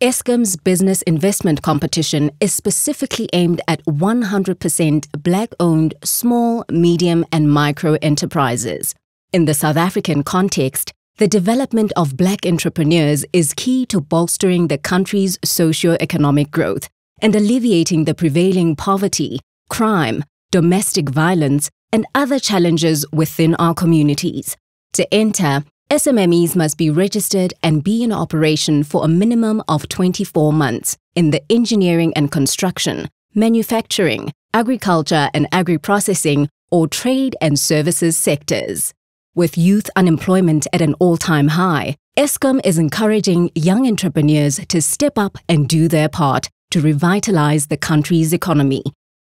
Eskom's business investment competition is specifically aimed at 100% black owned small, medium, and micro enterprises. In the South African context, the development of black entrepreneurs is key to bolstering the country's socio-economic growth and alleviating the prevailing poverty, crime, domestic violence, and other challenges within our communities. To enter, SMMEs must be registered and be in operation for a minimum of 24 months in the engineering and construction, manufacturing, agriculture and agri-processing, or trade and services sectors. With youth unemployment at an all-time high, Eskom is encouraging young entrepreneurs to step up and do their part to revitalize the country's economy.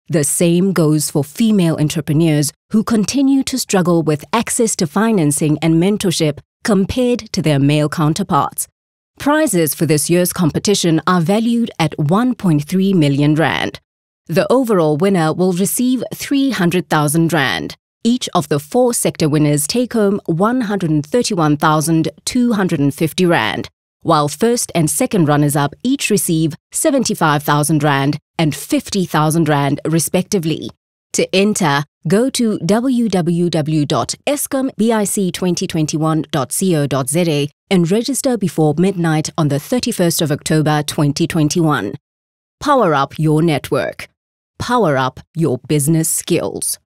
The same goes for female entrepreneurs who continue to struggle with access to financing and mentorship compared to their male counterparts. Prizes for this year's competition are valued at 1.3 million rand. The overall winner will receive 300,000 rand. Each of the four sector winners take home 131,250 rand, while first and second runners up each receive 75,000 rand and 50,000 rand respectively. To enter, go to www.eskombic2021.co.za and register before midnight on the 31st of October 2021. Power up your network. Power up your business skills.